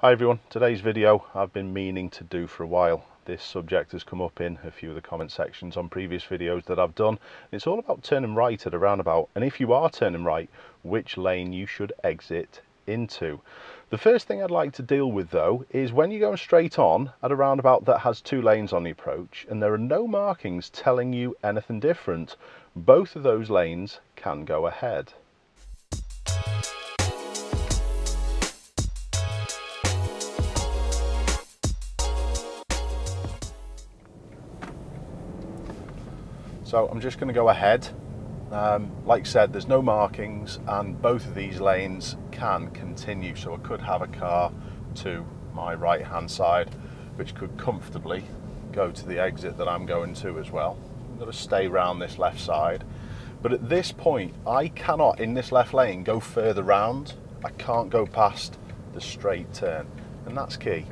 Hi everyone, today's video I've been meaning to do for a while. This subject has come up in a few of the comment sections on previous videos that I've done. It's all about turning right at a roundabout and if you are turning right, which lane you should exit into. The first thing I'd like to deal with though is when you're going straight on at a roundabout that has two lanes on the approach and there are no markings telling you anything different, both of those lanes can go ahead. So I'm just going to go ahead. Um, like I said, there's no markings and both of these lanes can continue. So I could have a car to my right hand side, which could comfortably go to the exit that I'm going to as well. I'm going to stay round this left side. But at this point, I cannot, in this left lane, go further round. I can't go past the straight turn, and that's key.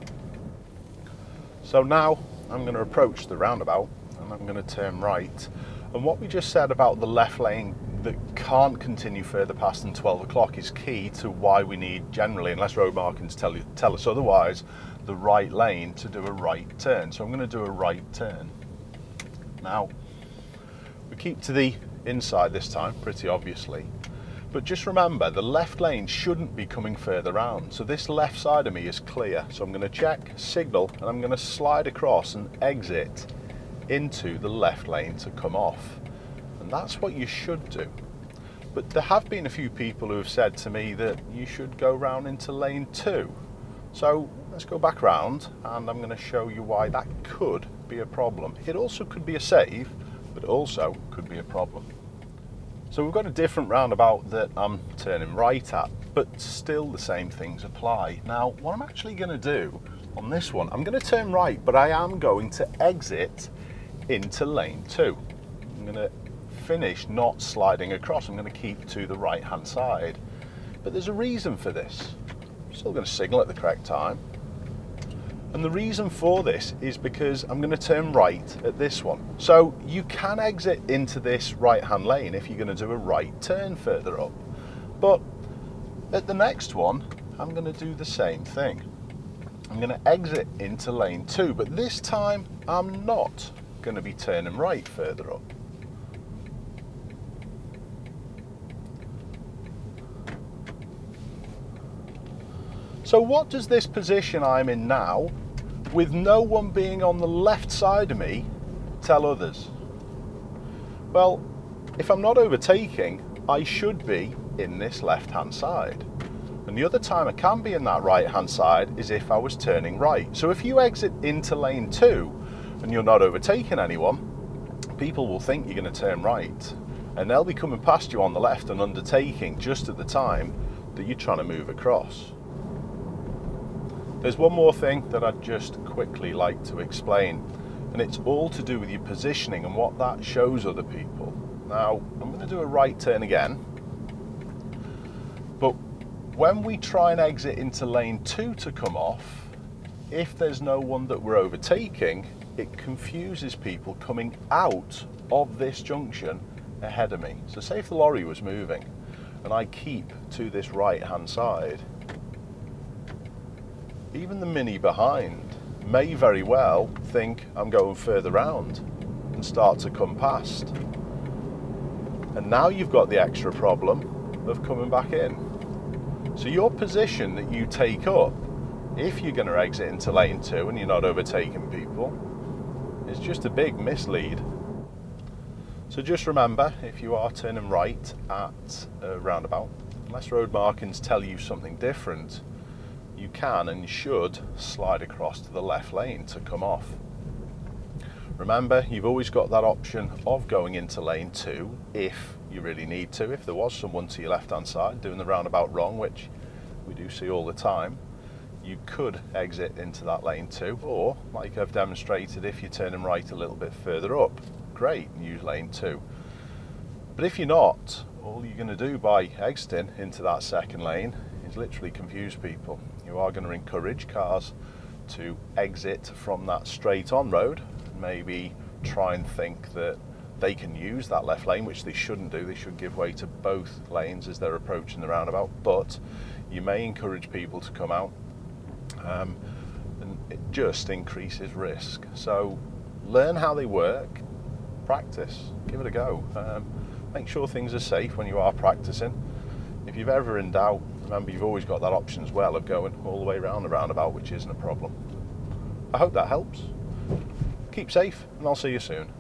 So now I'm going to approach the roundabout and I'm going to turn right. And what we just said about the left lane that can't continue further past than 12 o'clock is key to why we need generally, unless road markings tell, you, tell us otherwise, the right lane to do a right turn. So I'm going to do a right turn. Now, we keep to the inside this time, pretty obviously. But just remember, the left lane shouldn't be coming further round. So this left side of me is clear. So I'm going to check, signal, and I'm going to slide across and exit into the left lane to come off. And that's what you should do. But there have been a few people who have said to me that you should go round into lane two. So let's go back round and I'm going to show you why that could be a problem. It also could be a save, but also could be a problem. So we've got a different roundabout that I'm turning right at, but still the same things apply. Now, what I'm actually going to do on this one, I'm going to turn right, but I am going to exit into lane two. I'm going to finish not sliding across. I'm going to keep to the right hand side. But there's a reason for this. I'm still going to signal at the correct time. And the reason for this is because I'm going to turn right at this one. So you can exit into this right hand lane if you're going to do a right turn further up. But at the next one, I'm going to do the same thing. I'm going to exit into lane two, but this time I'm not going to be turning right further up. So what does this position I'm in now, with no one being on the left side of me, tell others? Well, if I'm not overtaking, I should be in this left hand side. And the other time I can be in that right hand side is if I was turning right. So if you exit into lane two and you're not overtaking anyone, people will think you're going to turn right. And they'll be coming past you on the left and undertaking just at the time that you're trying to move across. There's one more thing that I'd just quickly like to explain, and it's all to do with your positioning and what that shows other people. Now, I'm going to do a right turn again, but when we try and exit into lane two to come off, if there's no one that we're overtaking, it confuses people coming out of this junction ahead of me. So say if the lorry was moving and I keep to this right hand side, even the Mini behind may very well think I'm going further round and start to come past. And now you've got the extra problem of coming back in. So your position that you take up, if you're going to exit into lane two and you're not overtaking people, is just a big mislead. So just remember, if you are turning right at a roundabout, unless road markings tell you something different, you can and should slide across to the left lane to come off. Remember, you've always got that option of going into lane two if you really need to. If there was someone to your left hand side doing the roundabout wrong, which we do see all the time, you could exit into that lane too, or like I've demonstrated, if you're turning right a little bit further up, great, use lane two. But if you're not, all you're going to do by exiting into that second lane is literally confuse people. You are going to encourage cars to exit from that straight on road, maybe try and think that they can use that left lane, which they shouldn't do. They should give way to both lanes as they're approaching the roundabout. But you may encourage people to come out um, and it just increases risk. So learn how they work, practice, give it a go. Um, make sure things are safe when you are practicing. If you've ever in doubt, remember you've always got that option as well of going all the way around the roundabout, which isn't a problem. I hope that helps. Keep safe, and I'll see you soon.